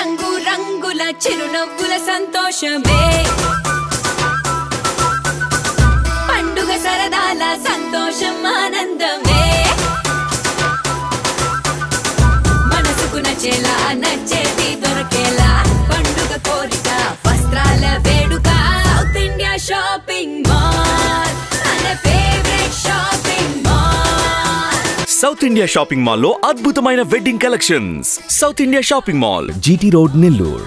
రంగు రంగుల చిరునవ్వుల సంతోషమే. సౌత్ ఇండియా షాపింగ్ మాల్లో అద్భుతమైన wedding collections South India shopping mall GT Road Nellore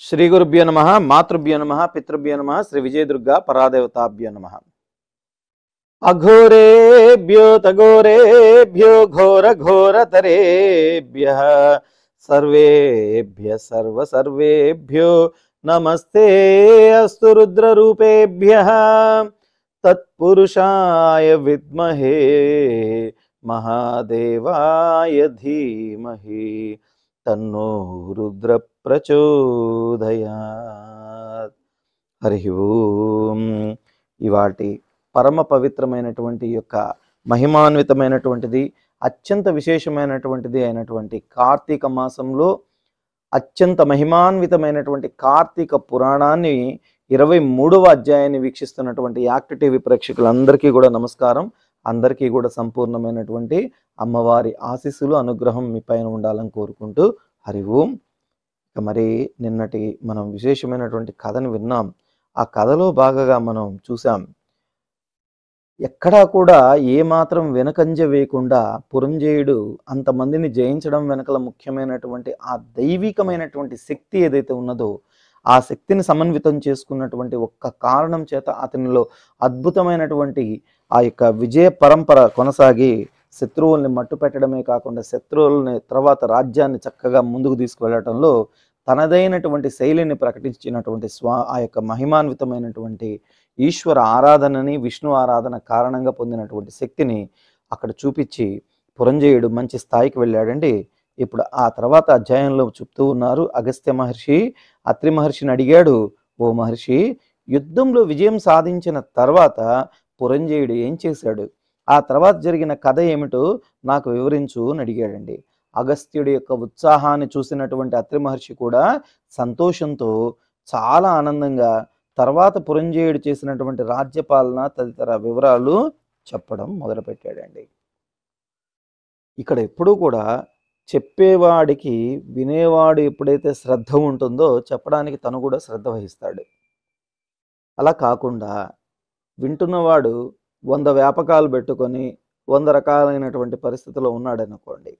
Shri గురుభ్యో నమ మాతృభ్యో నమ పితృభ్యో నమ శ్రీ విజయదుర్గా పరాదేవతాభ్యో నమ. अघोरेभ्यो तघोरेभ्यो घोर घोरतरेभ्य सर्वेभ्य सर्व सर्वेभ्यो नमस्ते अस्तु रुद्ररूपेभ्य। तत्पुरुषाय विद्महे महादेवाय धीमहि तन्नो रुद्र प्रचोदयात् हरि ओम। इवाटी పరమ పవిత్రమైనటువంటి యొక్క మహిమాన్వితమైనటువంటిది అత్యంత విశేషమైనటువంటిది అయినటువంటి కార్తీక మాసంలో అత్యంత మహిమాన్వితమైనటువంటి కార్తీక పురాణాన్ని ఇరవై మూడవ అధ్యాయాన్ని వీక్షిస్తున్నటువంటి యాక్ట్ టీవీ ప్రేక్షకులందరికీ కూడా నమస్కారం. అందరికీ కూడా సంపూర్ణమైనటువంటి అమ్మవారి ఆశీస్సులు అనుగ్రహం మీ పైన ఉండాలని కోరుకుంటూ హరి ఓం. ఇక మరి నిన్నటి మనం విశేషమైనటువంటి కథను విన్నాం. ఆ కథలో బాగా మనం చూసాం ఎక్కడా కూడా ఏమాత్రం వెనకంజ వేయకుండా పురంజేయుడు అంతమందిని జయించడం వెనకల ముఖ్యమైనటువంటి ఆ దైవికమైనటువంటి శక్తి ఏదైతే ఉన్నదో ఆ శక్తిని సమన్వితం చేసుకున్నటువంటి ఒక్క కారణం చేత అతనిలో అద్భుతమైనటువంటి ఆ యొక్క విజయ పరంపర కొనసాగి శత్రువుల్ని మట్టు పెట్టడమే కాకుండా శత్రువుల్ని తర్వాత రాజ్యాన్ని చక్కగా ముందుకు తీసుకువెళ్ళటంలో తనదైనటువంటి శైలిని ప్రకటించినటువంటి స్వా ఆ యొక్క మహిమాన్వితమైనటువంటి ఈశ్వర ఆరాధనని విష్ణు ఆరాధన కారణంగా పొందినటువంటి శక్తిని అక్కడ చూపించి పురంజయుడు మంచి స్థాయికి వెళ్ళాడండి. ఇప్పుడు ఆ తర్వాత అధ్యాయంలో చెప్తూ ఉన్నారు అగస్త్య మహర్షి అత్రి మహర్షిని అడిగాడు ఓ మహర్షి యుద్ధంలో విజయం సాధించిన తర్వాత పురంజయుడు ఏం చేశాడు? ఆ తర్వాత జరిగిన కథ ఏమిటో నాకు వివరించు అని అడిగాడండి. అగస్త్యుడి యొక్క ఉత్సాహాన్ని చూసినటువంటి అత్రి మహర్షి కూడా సంతోషంతో చాలా ఆనందంగా తర్వాత పురంజయుడు చేసినటువంటి రాజ్యపాలన తదితర వివరాలు చెప్పడం మొదలుపెట్టాడండి. ఇక్కడ ఎప్పుడూ కూడా చెప్పేవాడికి వినేవాడు ఎప్పుడైతే శ్రద్ధ ఉంటుందో చెప్పడానికి తను కూడా శ్రద్ధ వహిస్తాడు. అలా కాకుండా వింటున్నవాడు వంద వ్యాపకాలు పెట్టుకొని వంద రకాలైనటువంటి పరిస్థితిలో ఉన్నాడనుకోండి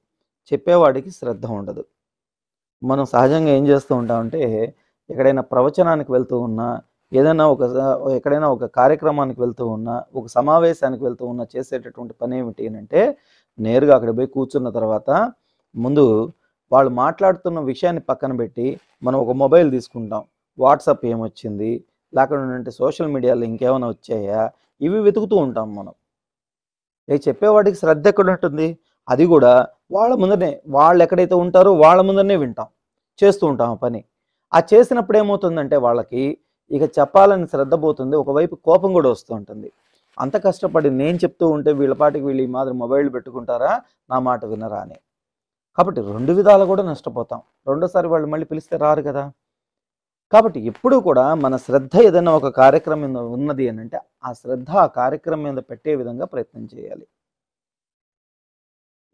చెప్పేవాడికి శ్రద్ధ ఉండదు. మనం సహజంగా ఏం చేస్తూ ఉంటామంటే ఎక్కడైనా ప్రవచనానికి వెళ్తూ ఉన్నా ఏదైనా ఒక ఎక్కడైనా ఒక కార్యక్రమానికి వెళ్తూ ఉన్నా ఒక సమావేశానికి వెళ్తూ ఉన్నా చేసేటటువంటి పని ఏమిటి అంటే నేరుగా అక్కడ పోయి కూర్చున్న తర్వాత ముందు వాళ్ళు మాట్లాడుతున్న విషయాన్ని పక్కన పెట్టి మనం ఒక మొబైల్ తీసుకుంటాం. వాట్సాప్ ఏమొచ్చింది? లేకుండా సోషల్ మీడియాలో ఇంకేమైనా వచ్చాయా? ఇవి వెతుకుతూ ఉంటాం మనం. ఏ చెప్పేవాడికి శ్రద్ధ ఎక్కడ ఉంటుంది అది కూడా వాళ్ళ ముందరనే. వాళ్ళు ఎక్కడైతే ఉంటారో వాళ్ళ ముందరనే వింటాం. చేస్తూ ఉంటాం ఆ పని. ఆ చేసినప్పుడు ఏమవుతుందంటే వాళ్ళకి ఇక చెప్పాలని శ్రద్ధ పోతుంది. ఒకవైపు కోపం కూడా వస్తూ ఉంటుంది. అంత కష్టపడి నేను చెప్తూ ఉంటే వీళ్ళ పాటికి వీళ్ళు ఈ మాదిరి మొబైల్ పెట్టుకుంటారా? నా మాట వినరా అని. కాబట్టి రెండు విధాలు కూడా నష్టపోతాం. రెండోసారి వాళ్ళు మళ్ళీ పిలిస్తే రారు కదా. కాబట్టి ఎప్పుడూ కూడా మన శ్రద్ధ ఏదైనా ఒక కార్యక్రమం మీద ఉన్నది అని అంటే ఆ శ్రద్ధ ఆ కార్యక్రమం మీద పెట్టే విధంగా ప్రయత్నం చేయాలి.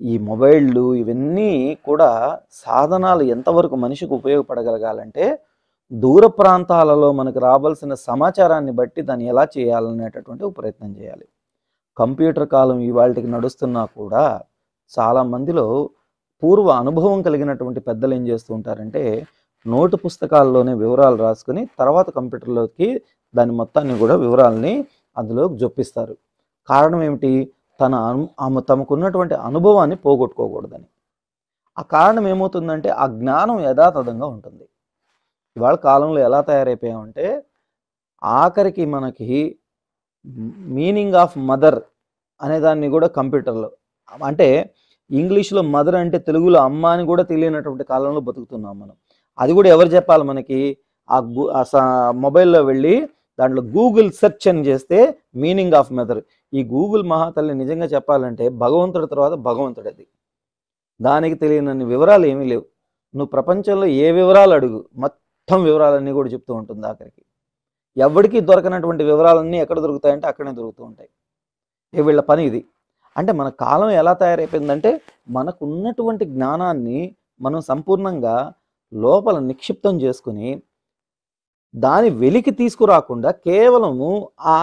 ఈ మొబైళ్ళు ఇవన్నీ కూడా సాధనాలు ఎంతవరకు మనిషికి ఉపయోగపడగలగాలంటే దూర ప్రాంతాలలో మనకు రావాల్సిన సమాచారాన్ని బట్టి దాన్ని ఎలా చేయాలనేటటువంటి ప్రయత్నం చేయాలి. కంప్యూటర్ కాలం ఇవాళకి నడుస్తున్నా కూడా చాలా మందిలో పూర్వ అనుభవం కలిగినటువంటి పెద్దలు ఏం చేస్తూ ఉంటారంటే నోటు పుస్తకాల్లోనే వివరాలు రాసుకుని తర్వాత కంప్యూటర్లోకి దాని మొత్తాన్ని కూడా వివరాలని అందులో జొప్పిస్తారు. కారణం ఏమిటి? తన ఆమె తమకున్నటువంటి అనుభవాన్ని పోగొట్టుకోకూడదని. ఆ కారణం ఏమవుతుందంటే ఆ జ్ఞానం యథాతథంగా ఉంటుంది. ఇవాళ కాలంలో ఎలా తయారైపోయామంటే ఆఖరికి మనకి మీనింగ్ ఆఫ్ మదర్ అనే దాన్ని కూడా కంప్యూటర్లో అంటే ఇంగ్లీష్లో మదర్ అంటే తెలుగులో అమ్మ అని కూడా తెలియనటువంటి కాలంలో బతుకుతున్నాం మనం. అది కూడా ఎవరు చెప్పాలి మనకి? ఆ గు మొబైల్లో వెళ్ళి దాంట్లో గూగుల్ సెర్చ్ అని చేస్తే మీనింగ్ ఆఫ్ మెదర్ ఈ గూగుల్ మహాతల్లి నిజంగా చెప్పాలంటే భగవంతుడి తర్వాత భగవంతుడు అది దానికి తెలియనన్ని వివరాలు ఏమీ లేవు. నువ్వు ప్రపంచంలో ఏ వివరాలు అడుగు మొత్తం వివరాలన్నీ కూడా చెప్తూ ఉంటుంది ఆఖరికి. ఎవరికి దొరకనటువంటి వివరాలన్నీ ఎక్కడ దొరుకుతాయంటే అక్కడే దొరుకుతూ ఉంటాయి. ఏ వీళ్ళ పని ఇది? అంటే మన కాలం ఎలా తయారైపోయిందంటే మనకు ఉన్నటువంటి జ్ఞానాన్ని మనం సంపూర్ణంగా లోపల నిక్షిప్తం చేసుకుని దాని వెలికి తీసుకురాకుండా కేవలము ఆ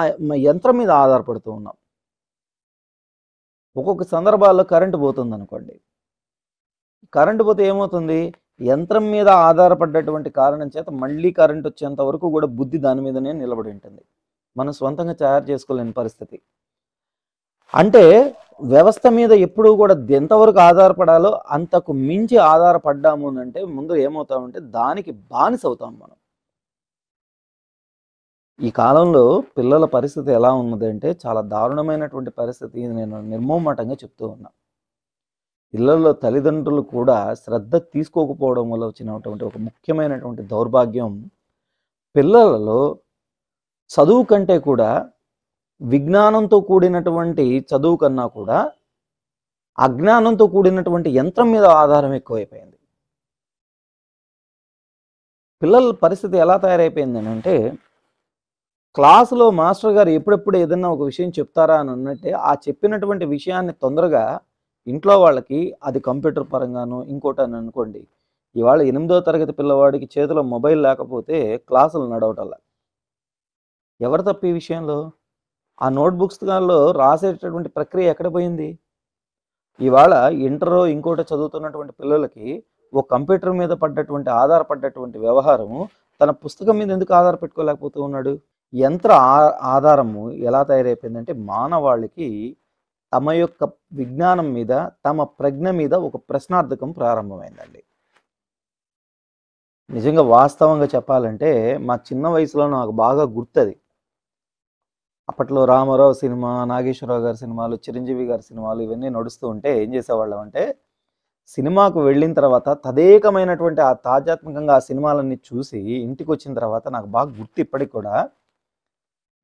యంత్రం మీద ఆధారపడుతూ ఉన్నాం. ఒక్కొక్క సందర్భాల్లో కరెంటు పోతుంది అనుకోండి కరెంటు పోతే ఏమవుతుంది? యంత్రం మీద ఆధారపడ్డటువంటి కారణం చేత మళ్ళీ కరెంట్ వచ్చేంత వరకు కూడా బుద్ధి దాని మీదనే నిలబడి ఉంటుంది. మనం స్వంతంగా తయారు చేసుకోలేని పరిస్థితి. అంటే వ్యవస్థ మీద ఎప్పుడు కూడా ఎంతవరకు ఆధారపడాలో అంతకు మించి ఆధారపడ్డాము అని అంటే ముందు ఏమవుతామంటే దానికి బానిస అవుతాం మనం. ఈ కాలంలో పిల్లల పరిస్థితి ఎలా ఉన్నది అంటే చాలా దారుణమైనటువంటి పరిస్థితి నేను నిర్మోహమాటంగా చెప్తూ ఉన్నా. పిల్లల్లో తల్లిదండ్రులు కూడా శ్రద్ధ తీసుకోకపోవడం వల్ల వచ్చినటువంటి ఒక ముఖ్యమైనటువంటి దౌర్భాగ్యం పిల్లలలో చదువు కంటే కూడా విజ్ఞానంతో కూడినటువంటి చదువు కన్నా కూడా అజ్ఞానంతో కూడినటువంటి యంత్రం మీద ఆధారం ఎక్కువైపోయింది. పిల్లల పరిస్థితి ఎలా తయారైపోయింది అని అంటే క్లాసులో మాస్టర్ గారు ఎప్పుడెప్పుడు ఏదైనా ఒక విషయం చెప్తారా అని అన్నట్టే ఆ చెప్పినటువంటి విషయాన్ని తొందరగా ఇంట్లో వాళ్ళకి అది కంప్యూటర్ పరంగాను ఇంకోటి అని అనుకోండి. ఇవాళ ఎనిమిదో తరగతి పిల్లవాడికి చేతిలో మొబైల్ లేకపోతే క్లాసులు నడవటల్లా? ఎవరు తప్ప ఈ విషయంలో? ఆ నోట్బుక్స్లో రాసేటటువంటి ప్రక్రియ ఎక్కడ పోయింది? ఇవాళ ఇంటరో ఇంకోటి చదువుతున్నటువంటి పిల్లలకి ఓ కంప్యూటర్ మీద పడ్డటువంటి ఆధారపడ్డటువంటి వ్యవహారము తన పుస్తకం మీద ఎందుకు ఆధారపెట్టుకోలేకపోతూ ఉన్నాడు? యంత్ర ఆ- ఆధారము ఎలా తయారైపోయిందంటే మానవాళికి తమ యొక్క విజ్ఞానం మీద తమ ప్రజ్ఞ మీద ఒక ప్రశ్నార్థకం ప్రారంభమైందండి. నిజంగా వాస్తవంగా చెప్పాలంటే మా చిన్న వయసులో నాకు బాగా గుర్తది. అప్పట్లో రామారావు సినిమా నాగేశ్వరరావు గారి సినిమాలు చిరంజీవి గారి సినిమాలు ఇవన్నీ నడుస్తూ ఉంటే ఏం చేసేవాళ్ళం అంటే సినిమాకు వెళ్ళిన తర్వాత తదేకమైనటువంటి ఆ తాజాత్మకంగా ఆ సినిమాలన్నీ చూసి ఇంటికి వచ్చిన తర్వాత నాకు బాగా గుర్తు ఇప్పటికి కూడా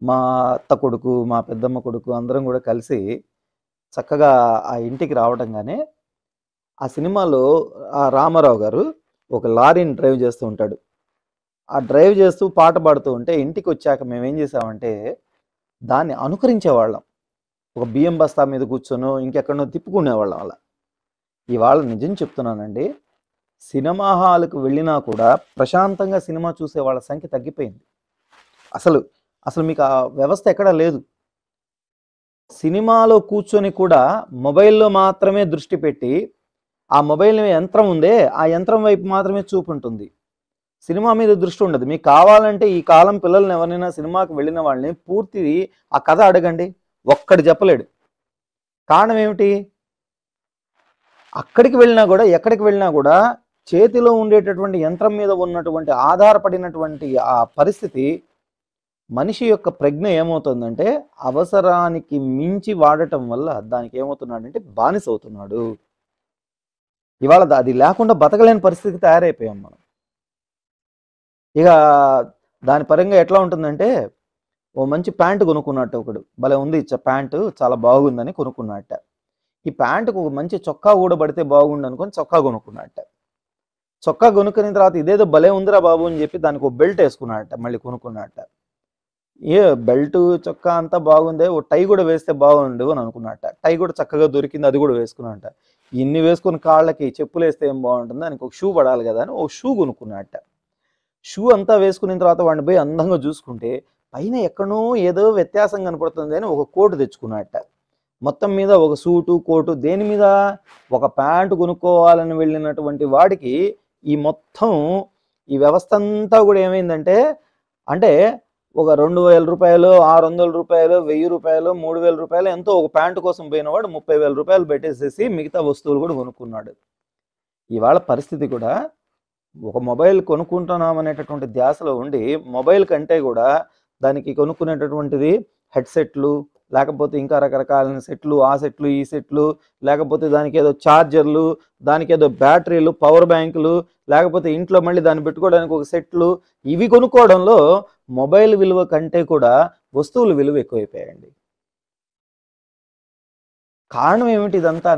మా అత్త కొడుకు మా పెద్దమ్మ కొడుకు అందరం కూడా కలిసి చక్కగా ఆ ఇంటికి రావడంగానే ఆ సినిమాలో ఆ రామారావు గారు ఒక లారీని డ్రైవ్ చేస్తూ ఉంటాడు. ఆ డ్రైవ్ చేస్తూ పాట పాడుతూ ఉంటే ఇంటికి వచ్చాక మేము ఏం చేసామంటే దాన్ని అనుకరించేవాళ్ళం. ఒక బియ్యం బస్తా మీద కూర్చొని ఇంకెక్కడనో తిప్పుకునేవాళ్ళం అలా. ఇవాళ నిజం చెప్తున్నానండి సినిమా హాల్కు వెళ్ళినా కూడా ప్రశాంతంగా సినిమా చూసే వాళ్ళ సంఖ్య తగ్గిపోయింది. అసలు అసలు మీకు ఆ వ్యవస్థ ఎక్కడా లేదు. సినిమాలో కూర్చొని కూడా మొబైల్లో మాత్రమే దృష్టి పెట్టి ఆ మొబైల్ యంత్రం ఉందే ఆ యంత్రం వైపు మాత్రమే చూపు ఉంటుంది సినిమా మీద దృష్టి ఉండదు. మీకు కావాలంటే ఈ కాలం పిల్లల్ని ఎవరినైనా సినిమాకి వెళ్ళిన వాళ్ళని పూర్తి ఆ కథ అడగండి. ఒక్కడు చెప్పలేడు. కారణం ఏమిటి? అక్కడికి వెళ్ళినా కూడా ఎక్కడికి వెళ్ళినా కూడా చేతిలో ఉండేటటువంటి యంత్రం మీద ఉన్నటువంటి ఆధారపడినటువంటి ఆ పరిస్థితి మనిషి యొక్క ప్రజ్ఞ ఏమవుతుందంటే అవసరానికి మించి వాడటం వల్ల దానికి ఏమవుతున్నాడంటే బానిస అవుతున్నాడు. ఇవాళ అది లేకుండా బతకలేని పరిస్థితికి తయారైపోయాం మనం. ఇక దాని పరంగా ఎట్లా ఉంటుందంటే ఓ మంచి ప్యాంటు కొనుక్కున్నట్టు ఒకడు. భలే ఉంది ప్యాంటు చాలా బాగుందని కొనుక్కున్నట్ట. ఈ ప్యాంటుకు ఒక మంచి చొక్కా కూడా పడితే బాగుండు అనుకొని చొక్కా కొనుక్కున్నట్ట. చొక్కా కొనుక్కున్న తర్వాత ఇదేదో భలే ఉందిరా బాబు అని చెప్పి దానికి ఒక బెల్ట్ వేసుకున్నట్ట మళ్ళీ కొనుక్కున్నట్ట. ఏ బెల్ట్ చొక్కా అంతా బాగుందే ఓ టై కూడా వేస్తే బాగుండు అని అనుకున్నట్ట టై కూడా చక్కగా దొరికింది అది కూడా వేసుకున్నట్ట ఇన్ని వేసుకుని కాళ్ళకి చెప్పులు వేస్తే ఏం బాగుంటుంది? దానికి ఒక షూ పడాలి కదా అని ఒక షూ కొనుక్కున్నట్ట షూ అంతా వేసుకున్న తర్వాత వాడిని పోయి అందంగా చూసుకుంటే పైన ఎక్కడో ఏదో వ్యత్యాసం కనపడుతుంది అని ఒక కోటు తెచ్చుకున్నట్ట మొత్తం మీద ఒక సూటు కోటు దేని మీద? ఒక ప్యాంటు కొనుక్కోవాలని వెళ్ళినటువంటి వాడికి ఈ మొత్తం ఈ వ్యవస్థ అంతా కూడా ఏమైందంటే అంటే ఒక రెండు వేల రూపాయలు ఆరు వందల రూపాయలు వెయ్యి రూపాయలు మూడు వేల రూపాయలు ఎంతో ఒక ప్యాంటు కోసం పోయినవాడు ముప్పై వేల రూపాయలు పెట్టేసేసి మిగతా వస్తువులు కూడా కొనుక్కున్నాడు. ఇవాళ పరిస్థితి కూడా ఒక మొబైల్ కొనుక్కుంటున్నాం అనేటటువంటి ధ్యాసలో ఉండి మొబైల్ కంటే కూడా దానికి కొనుక్కునేటటువంటిది హెడ్సెట్లు లేకపోతే ఇంకా రకరకాలైన సెట్లు ఆ సెట్లు ఈ సెట్లు లేకపోతే దానికి ఏదో ఛార్జర్లు దానికి ఏదో బ్యాటరీలు పవర్ బ్యాంకులు లేకపోతే ఇంట్లో మళ్ళీ దాన్ని పెట్టుకోవడానికి ఒక సెట్లు ఇవి కొనుక్కోవడంలో మొబైల్ విలువ కంటే కూడా వస్తువుల విలువ ఎక్కువైపోయాయండి. కారణం ఏమిటి ఇదంతా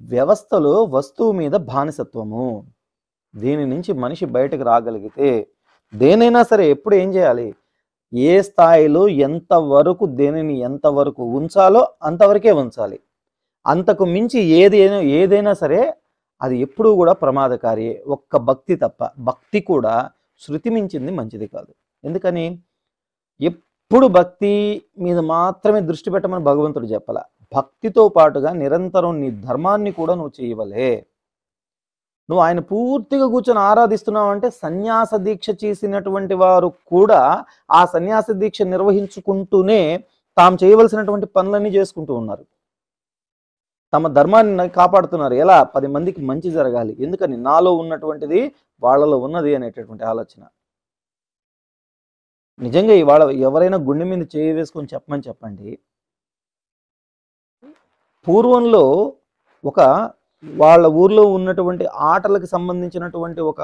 వ్యవస్థలో వస్తువు మీద బానిసత్వము. దీని నుంచి మనిషి బయటకు రాగలిగితే దేనైనా సరే ఎప్పుడు ఏం చేయాలి? ఏ స్థాయిలో ఎంతవరకు దేనిని ఎంతవరకు ఉంచాలో అంతవరకే ఉంచాలి. అంతకు మించి ఏదైనా ఏదైనా సరే అది ఎప్పుడూ కూడా ప్రమాదకారి ఒక్క భక్తి తప్ప. భక్తి కూడా శృతి మించింది మంచిది కాదు. ఎందుకని? ఎప్పుడు భక్తి మీద మాత్రమే దృష్టి పెట్టమని భగవంతుడు చెప్పాల. భక్తితో పాటుగా నిరంతరం నీ ధర్మాన్ని కూడా నువ్వు చేయవలే. నువ్వు ఆయన పూర్తిగా కూర్చొని ఆరాధిస్తున్నావు అంటే సన్యాస దీక్ష చేసినటువంటి వారు కూడా ఆ సన్యాస దీక్ష నిర్వహించుకుంటూనే తాము చేయవలసినటువంటి పనులన్నీ చేసుకుంటూ ఉన్నారు. తమ ధర్మాన్ని కాపాడుతున్నారు. ఎలా? పది మందికి మంచి జరగాలి. ఎందుకని? నాలో ఉన్నటువంటిది వాళ్ళలో ఉన్నది అనేటటువంటి ఆలోచన. నిజంగా ఇవాళ ఎవరైనా గుండె మీద చేయి వేసుకొని చెప్పమని చెప్పండి. పూర్వంలో ఒక వాళ్ళ ఊర్లో ఉన్నటువంటి ఆటలకు సంబంధించినటువంటి ఒక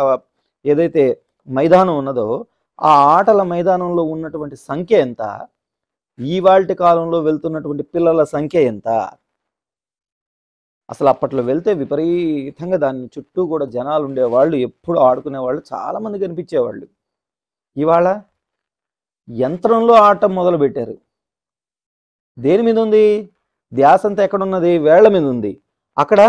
ఏదైతే మైదానం ఉన్నదో ఆ ఆటల మైదానంలో ఉన్నటువంటి సంఖ్య ఎంత? ఈవాల్టి కాలంలో వెళ్తున్నటువంటి పిల్లల సంఖ్య ఎంత? అసలు అప్పట్లో వెళ్తే విపరీతంగా దాని చుట్టూ కూడా జనాలు ఉండేవాళ్ళు ఎప్పుడు ఆడుకునేవాళ్ళు చాలామంది కనిపించేవాళ్ళు. ఇవాళ యంత్రంలో ఆట మొదలు పెట్టారు దేని మీద ఉంది? ధ్యాసంతా ఎక్కడున్నది? వేళ్ళ మీద ఉంది. అక్కడ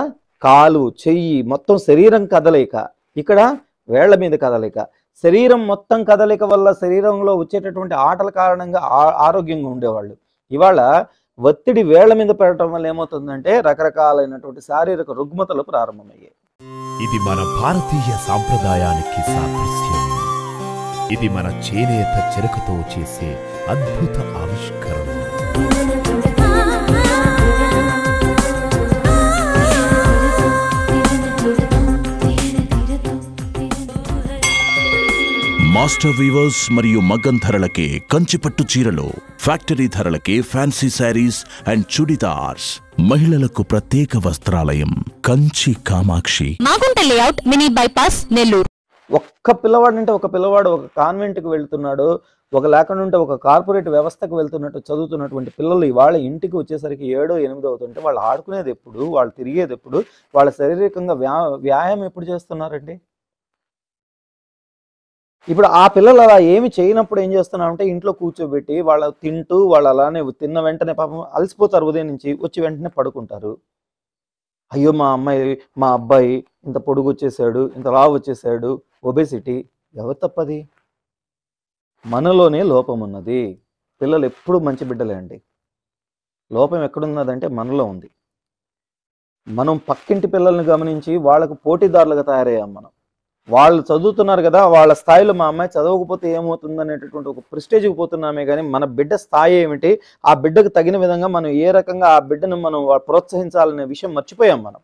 కాలు చెయ్యి మొత్తం శరీరం కదలిక. ఇక్కడ వేళ్ళ మీద కదలిక. శరీరం మొత్తం కదలిక వల్ల శరీరంలో వచ్చేటటువంటి ఆటల కారణంగా ఆ- ఆరోగ్యంగా ఉండేవాళ్ళు. ఇవాళ ఒత్తిడి వేళ్ళ మీద పెట్టడం వల్ల ఏమవుతుందంటే రకరకాలైనటువంటి శారీరక రుగ్మతలు ప్రారంభమయ్యాయి. ఇది మన భారతీయ సాంప్రదాయానికి సాదృశ్యం. ఇది మన చేనేత చెరకుతో చేసే అద్భుత ఆవిష్కరణ. మాస్టర్ వీవర్స్ మరియు మగ్గం ధరలకే కంచిపట్టు చీరలు ఫ్యాక్టరీ ధరలకే ఫ్యాన్సీ శారీస్ అండ్ చుడిదార్స్ మహిళలకు ప్రత్యేక వస్త్రాలయం Kanchi Kamakshi. Magunta layout mini bypass Nellore. ఒక్క పిల్లవాడు అంటే ఒక పిల్లవాడు ఒక కాన్వెంట్కి వెళ్తున్నాడు ఒక లేకుండా ఉంటే ఒక కార్పొరేట్ వ్యవస్థకు వెళ్తున్నట్టు చదువుతున్నటువంటి పిల్లలు ఇవాళ ఇంటికి వచ్చేసరికి ఏడో ఎనిమిదో అవుతుంటే వాళ్ళు ఆడుకునేది ఎప్పుడు వాళ్ళు తిరిగేది ఎప్పుడు వాళ్ళ శారీరకంగా వ్యా వ్యాయామం ఎప్పుడు చేస్తున్నారండి? ఇప్పుడు ఆ పిల్లలు అలా ఏమి చేయనప్పుడు ఏం చేస్తున్నామంటే ఇంట్లో కూర్చోబెట్టి వాళ్ళ తింటూ వాళ్ళు అలానే తిన్న వెంటనే పాపం అలసిపోతారు ఉదయం నుంచి వచ్చి వెంటనే పడుకుంటారు. అయ్యో మా అమ్మాయి మా అబ్బాయి ఇంత పొడుగు వచ్చేసాడు ఇంత లావు వచ్చేసాడు ఒబేసిటీ ఎవరు తప్పది? మనలోనే లోపం ఉన్నది. పిల్లలు ఎప్పుడు మంచి బిడ్డలే అండి. లోపం ఎక్కడున్నదంటే మనలో ఉంది. మనం పక్కింటి పిల్లల్ని గమనించి వాళ్ళకు పోటీదారులుగా తయారయ్యాం మనం. వాళ్ళు చదువుతున్నారు కదా వాళ్ళ స్థాయిలో మా అమ్మాయి చదవకపోతే ఏమవుతుంది అనేటటువంటి ఒక ప్రిస్టేజ్కి పోతున్నామే కానీ మన బిడ్డ స్థాయి ఏమిటి ఆ బిడ్డకు తగిన విధంగా మనం ఏ రకంగా ఆ బిడ్డను మనం ప్రోత్సహించాలనే విషయం మర్చిపోయాం మనం.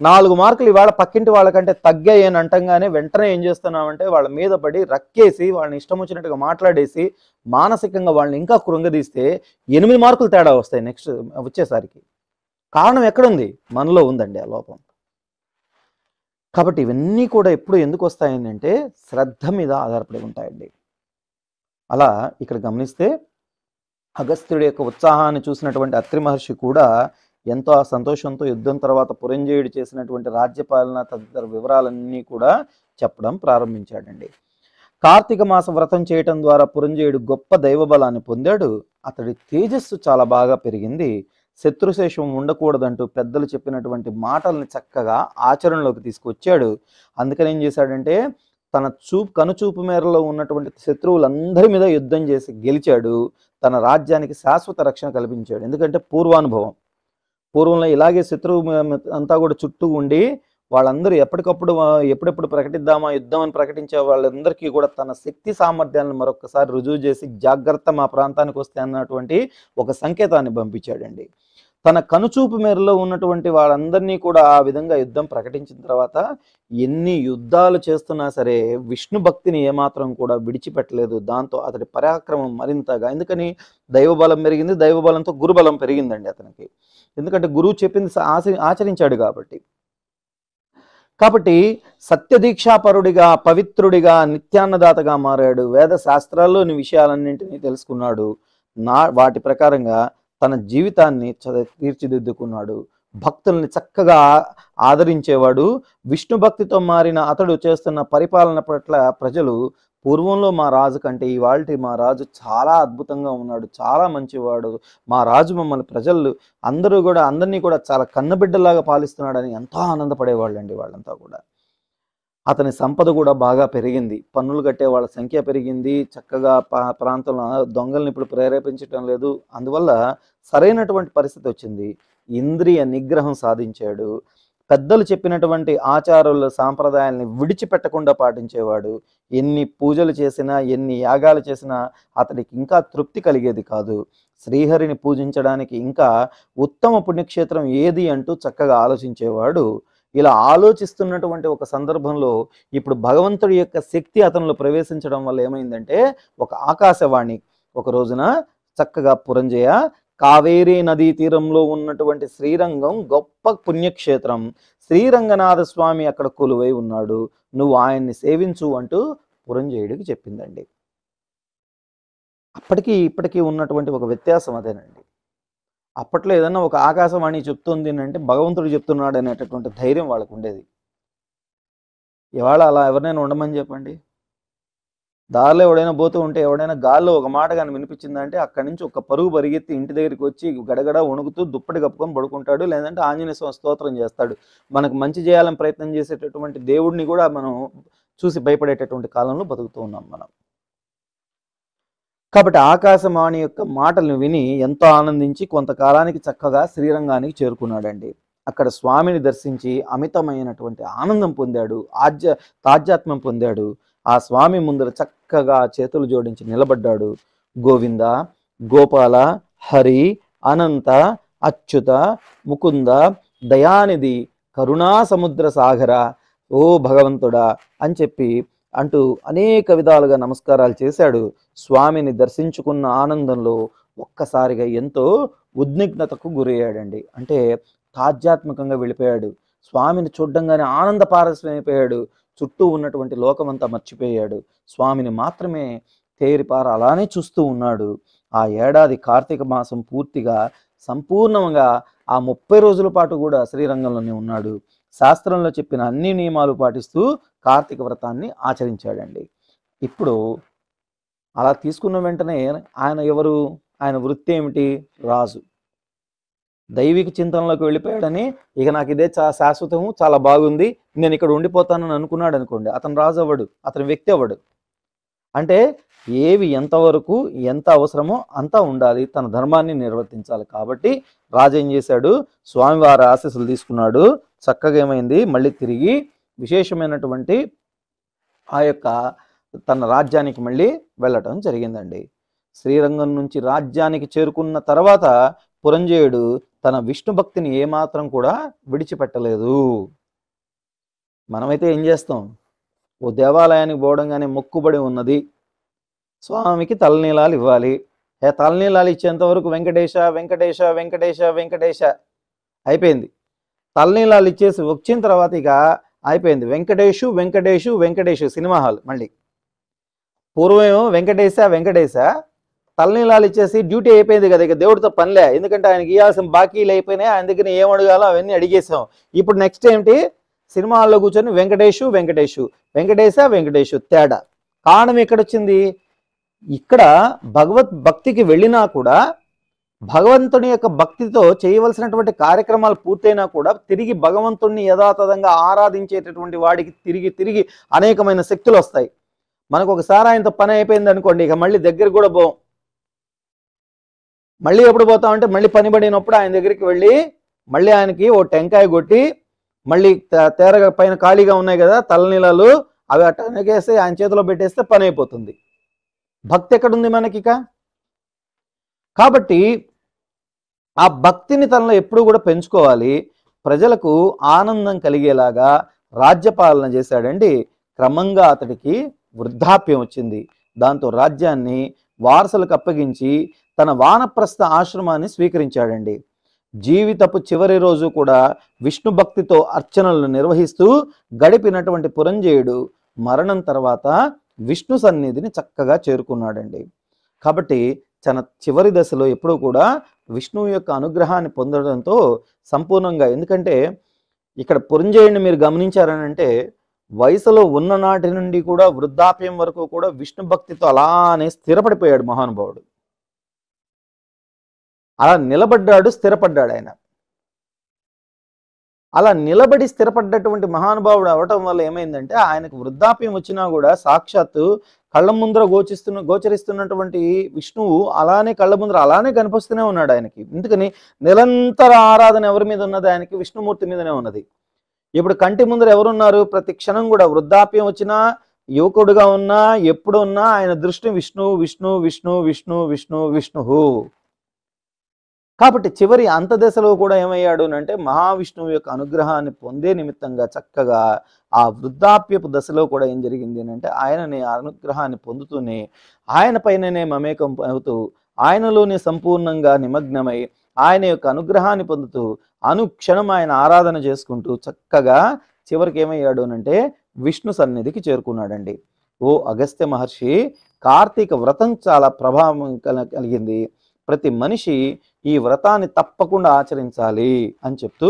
నాలుగు మార్కులు ఇవాళ పక్కింటి వాళ్ళకంటే తగ్గాయని అంటంగానే వెంటనే ఏం చేస్తున్నామంటే వాళ్ళ మీద పడి రక్కేసి వాళ్ళని ఇష్టం వచ్చినట్టుగా మాట్లాడేసి మానసికంగా వాళ్ళని ఇంకా కృంగదీస్తే ఎనిమిది మార్కులు తేడా వస్తాయి నెక్స్ట్ వచ్చేసరికి. కారణం ఎక్కడుంది? మనలో ఉందండి ఆ లోపం. కాబట్టి ఇవన్నీ కూడా ఎప్పుడు ఎందుకు వస్తాయండి అంటే శ్రద్ధ మీద ఆధారపడి ఉంటాయండి. అలా ఇక్కడ గమనిస్తే అగస్త్యుడి యొక్క ఉత్సాహాన్ని చూసినటువంటి అత్రి మహర్షి కూడా ఎంతో ఆ సంతోషంతో యుద్ధం తర్వాత పురంజయుడు చేసినటువంటి రాజ్యపాలన తదితర వివరాలన్నీ కూడా చెప్పడం ప్రారంభించాడండి. కార్తీక మాస వ్రతం చేయటం ద్వారా పురంజయుడు గొప్ప దైవబలాన్ని పొందాడు. అతడి తేజస్సు చాలా బాగా పెరిగింది. శత్రుశేషం ఉండకూడదంటూ పెద్దలు చెప్పినటువంటి మాటల్ని చక్కగా ఆచరణలోకి తీసుకొచ్చాడు. అందుకని ఏం చేశాడంటే తన చూపు కనుచూపు మేరలో ఉన్నటువంటి శత్రువులందరి మీద యుద్ధం చేసి గెలిచాడు. తన రాజ్యానికి శాశ్వత రక్షణ కల్పించాడు. ఎందుకంటే పూర్వానుభవం. పూర్వంలో ఇలాగే శత్రువు అంతా కూడా చుట్టూ ఉండి వాళ్ళందరూ ఎప్పటికప్పుడు ఎప్పుడెప్పుడు ప్రకటిద్దామా యుద్ధం అని ప్రకటించే వాళ్ళందరికీ కూడా తన శక్తి సామర్థ్యాలను మరొకసారి రుజువు చేసి జాగ్రత్త మా ప్రాంతానికి వస్తే అన్నటువంటి ఒక సంకేతాన్ని పంపించాడండి. తన కనుచూపు మేరలో ఉన్నటువంటి వాళ్ళందరినీ కూడా ఆ విధంగా యుద్ధం ప్రకటించిన తర్వాత ఎన్ని యుద్ధాలు చేస్తున్నా సరే విష్ణు భక్తిని ఏమాత్రం కూడా విడిచిపెట్టలేదు. దాంతో అతడి పరాక్రమం మరింతగా ఎందుకని? దైవబలం పెరిగింది దైవబలంతో గురుబలం పెరిగిందండి అతనికి. ఎందుకంటే గురువు చెప్పింది ఆచరి ఆచరించాడు కాబట్టి. కాబట్టి సత్యదీక్షాపరుడిగా పవిత్రుడిగా నిత్యాన్నదాతగా మారాడు. వేద శాస్త్రాల్లోని విషయాలన్నింటినీ తెలుసుకున్నాడు. నా వాటి ప్రకారంగా తన జీవితాన్ని తీర్చిదిద్దుకున్నాడు. భక్తుల్ని చక్కగా ఆదరించేవాడు. విష్ణు భక్తితో మారిన అతడు చేస్తున్న పరిపాలన పట్ల ప్రజలు పూర్వంలో మా రాజు కంటే ఇవాళ మా రాజు చాలా అద్భుతంగా ఉన్నాడు చాలా మంచివాడు. మా రాజు మమ్మల్ని ప్రజలు అందరూ కూడా అందరినీ కూడా చాలా కన్నబిడ్డలాగా పాలిస్తున్నాడని ఎంతో ఆనందపడేవాళ్ళండి వాళ్ళంతా కూడా. అతని సంపద కూడా బాగా పెరిగింది. పన్నులు కట్టే వాళ్ళ సంఖ్య పెరిగింది. చక్కగా పా- ప్రాంతంలో దొంగల్ని ఇప్పుడు ప్రేరేపించడం లేదు. అందువల్ల సరైనటువంటి పరిస్థితి వచ్చింది. ఇంద్రియ నిగ్రహం సాధించాడు. పెద్దలు చెప్పినటువంటి ఆచారాలు సాంప్రదాయాల్ని విడిచిపెట్టకుండా పాటించేవాడు ఎన్ని పూజలు చేసినా ఎన్ని యాగాలు చేసినా అతడికి ఇంకా తృప్తి కలిగేది కాదు. శ్రీహరిని పూజించడానికి ఇంకా ఉత్తమ పుణ్యక్షేత్రం ఏది అంటూ చక్కగా ఆలోచించేవాడు. ఇలా ఆలోచిస్తున్నటువంటి ఒక సందర్భంలో ఇప్పుడు భగవంతుడి యొక్క శక్తి అతనిలో ప్రవేశించడం వల్ల ఏమైందంటే ఒక ఆకాశవాణి ఒక రోజున చక్కగా పురంజయ కావేరీ నదీ తీరంలో ఉన్నటువంటి శ్రీరంగం గొప్ప పుణ్యక్షేత్రం. శ్రీరంగనాథ స్వామి అక్కడ కొలువై ఉన్నాడు. నువ్వు ఆయన్ని సేవించు అంటూ పురంజయుడికి చెప్పిందండి. అప్పటికి ఇప్పటికీ ఉన్నటువంటి ఒక వ్యత్యాసం అదేనండి. అప్పట్లో ఏదన్నా ఒక ఆకాశవాణి చెప్తుంది అంటే భగవంతుడు చెప్తున్నాడు అనేటటువంటి ధైర్యం వాళ్ళకు ఉండేది. ఇవాళ అలా ఎవరినైనా ఉండమని చెప్పండి. దారిలో ఎవడైనా పోతూ ఉంటే ఎవడైనా గాల్లో ఒక మాట కానీ వినిపించిందంటే అక్కడి నుంచి ఒక పరుగు పరిగెత్తి ఇంటి దగ్గరికి వచ్చి గడగడ వణుకుతూ దుప్పటి కప్పుకొని పడుకుంటాడు. లేదంటే ఆంజనేయ స్వామి స్తోత్రం చేస్తాడు. మనకు మంచి చేయాలని ప్రయత్నం చేసేటటువంటి దేవుడిని కూడా మనం చూసి భయపడేటటువంటి కాలంలో బతుకుతూ ఉన్నాం మనం. కాబట్టి ఆకాశవాణి యొక్క మాటలను విని ఎంతో ఆనందించి కొంతకాలానికి చక్కగా శ్రీరంగానికి చేరుకున్నాడండి. అక్కడ స్వామిని దర్శించి అమితమైనటువంటి ఆనందం పొందాడు. ఆధ్య తాధ్యాత్మ్యం పొందాడు. ఆ స్వామి ముందర చక్కగా చేతులు జోడించి నిలబడ్డాడు. గోవింద గోపాల హరి అనంత అచ్యుత ముకుంద దయానిధి కరుణా సముద్ర సాగర ఓ భగవంతుడా అని చెప్పి అంటూ అనేక విధాలుగా నమస్కారాలు చేశాడు. స్వామిని దర్శించుకున్న ఆనందంలో ఒక్కసారిగా ఎంతో ఉద్విగ్నతకు గురయ్యాడండి. అంటే తాధ్యాత్మికంగా వెళ్ళిపోయాడు. స్వామిని చూడ్డంగానే ఆనంద పారస్యమైపోయాడు చుట్టూ ఉన్నటువంటి లోకమంతా మర్చిపోయాడు. స్వామిని మాత్రమే తేరిపార అలానే చూస్తూ ఉన్నాడు. ఆ ఏడాది కార్తీక మాసం పూర్తిగా సంపూర్ణంగా ఆ ముప్పై రోజుల పాటు కూడా శ్రీరంగంలోనే ఉన్నాడు. శాస్త్రంలో చెప్పిన అన్ని నియమాలు పాటిస్తూ కార్తీక వ్రతాన్ని ఆచరించాడండి. ఇప్పుడు అలా తీసుకున్న వెంటనే ఆయన ఎవరు? ఆయన వృత్తి ఏమిటి? రాజు. దైవిక చింతనలోకి వెళ్ళిపోయాడని ఇక నాకు ఇదే చా శాశ్వతము చాలా బాగుంది. నేను ఇక్కడ ఉండిపోతానని అనుకున్నాడు అనుకోండి. అతను రాజు అవ్వడు. అతని వ్యక్తి అవ్వడు. అంటే ఏవి ఎంతవరకు ఎంత అవసరమో అంతా ఉండాలి. తన ధర్మాన్ని నిర్వర్తించాలి. కాబట్టి రాజు ఏం చేశాడు? స్వామివారి ఆశీస్సులు తీసుకున్నాడు. చక్కగా ఏమైంది? మళ్ళీ తిరిగి విశేషమైనటువంటి ఆ యొక్క తన రాజ్యానికి మళ్ళీ వెళ్ళటం జరిగిందండి. శ్రీరంగం నుంచి రాజ్యానికి చేరుకున్న తర్వాత పురంజయుడు తన విష్ణు భక్తిని ఏమాత్రం కూడా విడిచిపెట్టలేదు. మనమైతే ఏం చేస్తాం? ఓ దేవాలయానికి పోవడంగానే మొక్కుబడి ఉన్నది. స్వామికి తలనీలాలు ఇవ్వాలి. ఏ తలనీలాలు ఇచ్చేంతవరకు వెంకటేశ వెంకటేశ వెంకటేశ వెంకటేశ అయిపోయింది. తలనీలాలు ఇచ్చేసి వచ్చిన తర్వాత ఇక అయిపోయింది. వెంకటేషు వెంకటేషు వెంకటేషు సినిమా హాల్ మళ్ళీ. పూర్వం వెంకటేశ వెంకటేశ తలనీలాలు ఇచ్చేసి డ్యూటీ అయిపోయింది కదా ఇక దేవుడితో పనిలే. ఎందుకంటే ఆయనకి ఇవ్వాల్సిన బాకీలు అయిపోయినాయి ఆయన దగ్గర ఏం అడగాలో అవన్నీ అడిగేసాం ఇప్పుడు నెక్స్ట్ ఏంటి సినిమా హాల్లో కూర్చొని వెంకటేషు వెంకటేషు. వెంకటేశ వెంకటేషు తేడా. కారణం ఎక్కడొచ్చింది? ఇక్కడ భగవత్ భక్తికి వెళ్ళినా కూడా భగవంతుని యొక్క భక్తితో చేయవలసినటువంటి కార్యక్రమాలు పూర్తయినా కూడా తిరిగి భగవంతుణ్ణి యథాతథంగా ఆరాధించేటటువంటి వాడికి తిరిగి తిరిగి అనేకమైన శక్తులు వస్తాయి. మనకు ఒకసారి ఆయనతో పని అయిపోయింది అనుకోండి ఇక మళ్ళీ దగ్గర కూడా పోం. మళ్ళీ ఎప్పుడు పోతామంటే మళ్ళీ పని పడినప్పుడు ఆయన దగ్గరికి వెళ్ళి మళ్ళీ ఆయనకి ఓ టెంకాయ కొట్టి మళ్ళీ తే- తేరగా పైన ఖాళీగా ఉన్నాయి కదా తలనీలాలు అవి అట్ట ఆయన చేతిలో పెట్టేస్తే పని అయిపోతుంది. భక్తి ఎక్కడుంది మనకి కాబట్టి ఆ భక్తిని తనలో ఎప్పుడు కూడా పెంచుకోవాలి. ప్రజలకు ఆనందం కలిగేలాగా రాజ్యపాలన చేశాడండి. క్రమంగా అతడికి వృద్ధాప్యం వచ్చింది. దాంతో రాజ్యాన్ని వారసులకు అప్పగించి తన వానప్రస్థ ఆశ్రమాన్ని స్వీకరించాడండి. జీవితపు చివరి రోజు కూడా విష్ణు భక్తితో అర్చనలను నిర్వహిస్తూ గడిపినటువంటి పురంజయుడు మరణం తర్వాత విష్ణు సన్నిధిని చక్కగా చేరుకున్నాడండి. కాబట్టి తన చివరి దశలో ఎప్పుడూ కూడా విష్ణువు యొక్క అనుగ్రహాన్ని పొందడంతో సంపూర్ణంగా ఎందుకంటే ఇక్కడ పురంజయుడిని మీరు గమనించారనంటే వయసులో ఉన్ననాటి నుండి కూడా వృద్ధాప్యం వరకు కూడా విష్ణు భక్తితో అలానే స్థిరపడిపోయాడు మహానుభావుడు. అలా నిలబడ్డాడు స్థిరపడ్డాడు ఆయన. అలా నిలబడి స్థిరపడ్డటువంటి మహానుభావుడు అవటం వల్ల ఏమైందంటే ఆయనకు వృద్ధాప్యం వచ్చినా కూడా సాక్షాత్తు కళ్ళ ముందర గోచిస్తున్న గోచరిస్తున్నటువంటి విష్ణువు అలానే కళ్ళ ముందర అలానే కనిపిస్తూనే ఉన్నాడు ఆయనకి. ఎందుకని? నిరంతర ఆరాధన ఎవరి మీద ఉన్నది? ఆయనకి విష్ణుమూర్తి మీదనే ఉన్నది. ఇప్పుడు కంటి ముందర ఎవరున్నారు? ప్రతి క్షణం కూడా వృద్ధాప్యం వచ్చినా యువకుడుగా ఉన్నా ఎప్పుడున్నా ఆయన దృష్టి విష్ణు విష్ణు విష్ణు విష్ణు విష్ణు విష్ణువు. కాబట్టి చివరి అంత దశలో కూడా ఏమయ్యాడు అంటే మహావిష్ణువు యొక్క అనుగ్రహాన్ని పొందే నిమిత్తంగా చక్కగా ఆ వృద్ధాప్యపు దశలో కూడా ఏం జరిగింది అంటే ఆయనని ఆ అనుగ్రహాన్ని పొందుతూనే ఆయన పైననే మమేకం అవుతూ ఆయనలోనే సంపూర్ణంగా నిమగ్నమై ఆయన యొక్క అనుగ్రహాన్ని పొందుతూ అనుక్షణం ఆయన ఆరాధన చేసుకుంటూ చక్కగా చివరికి ఏమయ్యాడు అంటే విష్ణు సన్నిధికి చేరుకున్నాడండి. ఓ అగస్త్య మహర్షి కార్తీక వ్రతం చాలా ప్రభావం కలిగింది. ప్రతి మనిషి ఈ వ్రతాన్ని తప్పకుండా ఆచరించాలి అని చెప్తూ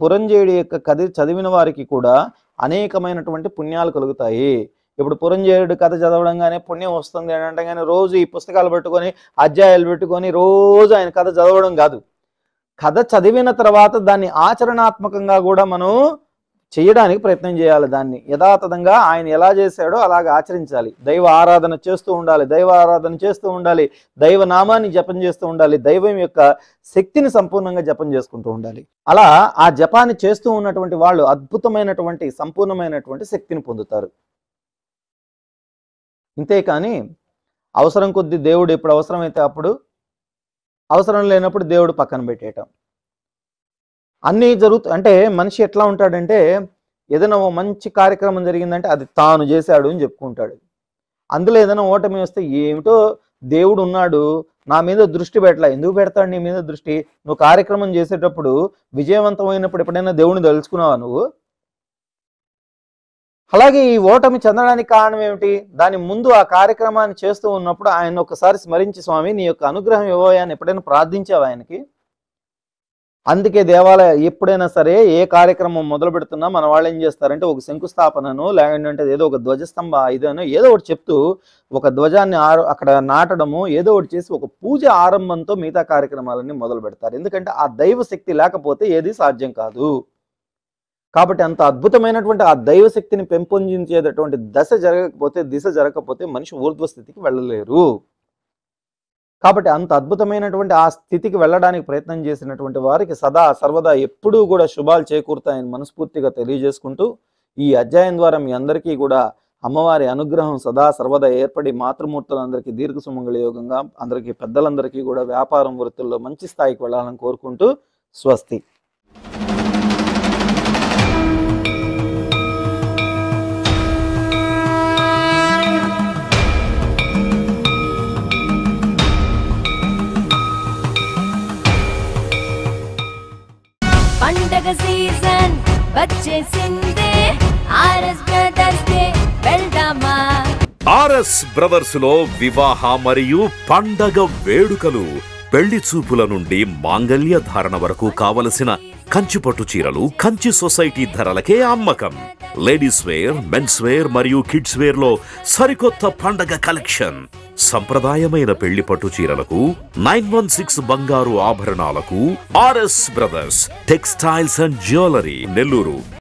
పురంజేయుడి యొక్క కథ చదివిన వారికి కూడా అనేకమైనటువంటి పుణ్యాలు కలుగుతాయి. ఇప్పుడు పురంజేయుడు కథ చదవడంగానే పుణ్యం వస్తుంది అని అంటే రోజు ఈ పుస్తకాలు పెట్టుకొని అధ్యాయాలు పెట్టుకొని రోజు ఆయన కథ చదవడం కాదు. కథ చదివిన తర్వాత దాన్ని ఆచరణాత్మకంగా కూడా మనం చేయడానికి ప్రయత్నం చేయాలి దాన్ని. యథాతథంగా ఆయన ఎలా చేశాడో అలాగ ఆచరించాలి. దైవ ఆరాధన చేస్తూ ఉండాలి దైవ ఆరాధన చేస్తూ ఉండాలి దైవ నామాన్ని జపం చేస్తూ ఉండాలి దైవం యొక్క శక్తిని సంపూర్ణంగా జపం చేసుకుంటూ ఉండాలి. అలా ఆ జపాన్ని చేస్తూ ఉన్నటువంటి వాళ్ళు అద్భుతమైనటువంటి సంపూర్ణమైనటువంటి శక్తిని పొందుతారు. ఇంతేకాని అవసరం కొద్దీ దేవుడు ఎప్పుడు అవసరమైతే అప్పుడు అవసరం లేనప్పుడు దేవుడు పక్కన పెట్టేయటం. అన్నీ జరుగుతూ అంటే మనిషి ఎట్లా ఉంటాడంటే ఏదైనా ఓ మంచి కార్యక్రమం జరిగిందంటే అది తాను చేశాడు అని చెప్పుకుంటాడు. అందులో ఏదైనా ఓటమి వస్తే ఏమిటో దేవుడు ఉన్నాడు నా మీద దృష్టి పెట్టలా ఎందుకు పెడతాడు నీ మీద దృష్టి? నువ్వు కార్యక్రమం చేసేటప్పుడు విజయవంతమైనప్పుడు ఎప్పుడైనా దేవుని తలుచుకున్నావా నువ్వు? అలాగే ఈ ఓటమి చెందడానికి కారణం ఏమిటి? దాని ముందు ఆ కార్యక్రమాన్ని చేస్తూ ఉన్నప్పుడు ఆయన ఒకసారి స్మరించి స్వామి నీ యొక్క అనుగ్రహం ఇవ్వయా అని ఎప్పుడైనా ప్రార్థించావు ఆయనకి? అందుకే దేవాలయ ఎప్పుడైనా సరే ఏ కార్యక్రమం మొదలు పెడుతున్నా మన వాళ్ళు ఏం చేస్తారంటే ఒక శంకుస్థాపనను లేదంటే ఏదో ఒక ధ్వజస్తంభ ఇదేనో ఏదో ఒకటి చెప్తూ ఒక ధ్వజాన్ని అక్కడ నాటడము ఏదో ఒకటి చేసి ఒక పూజ ఆరంభంతో మిగతా కార్యక్రమాలన్నీ మొదలు పెడతారు. ఎందుకంటే ఆ దైవ శక్తి లేకపోతే ఏది సాధ్యం కాదు. కాబట్టి అంత అద్భుతమైనటువంటి ఆ దైవ శక్తిని పెంపొందించేటటువంటి దశ జరగకపోతే దిశ జరగకపోతే మనిషి ఊర్ధ్వస్థితికి వెళ్ళలేరు. కాబట్టి అంత అద్భుతమైనటువంటి ఆ స్థితికి వెళ్ళడానికి ప్రయత్నం చేసినటువంటి వారికి సదా సర్వదా ఎప్పుడూ కూడా శుభాలు చేకూరుతాయని మనస్ఫూర్తిగా తెలియజేసుకుంటూ ఈ అధ్యాయం ద్వారా మీ అందరికీ కూడా అమ్మవారి అనుగ్రహం సదా సర్వదా ఏర్పడి మాతృమూర్తులందరికీ దీర్ఘ సుమంగళ యోగంగా అందరికీ పెద్దలందరికీ కూడా వ్యాపారం వృత్తుల్లో మంచి స్థాయికి వెళ్ళాలని కోరుకుంటూ స్వస్తి. ఆర్ఎస్ బ్రదర్స్లో వివాహ మరియు పండగ వేడుకలు పెళ్ళి చూపుల నుండి మాంగళ్య ధారణ వరకు కావలసిన కంచిపట్టు చీరలు కంచి సొసైటీ ధరలకే అమ్మకం. లేడీస్ వేర్ మెన్స్ వేర్ మరియు కిడ్స్ వేర్లో సరికొత్త పండగ కలెక్షన్. సంప్రదాయమైన పెళ్ళి పట్టు చీరలకు నైన్ వన్ సిక్స్ బంగారు ఆభరణాలకు RS brothers textiles and jewellery Nellore.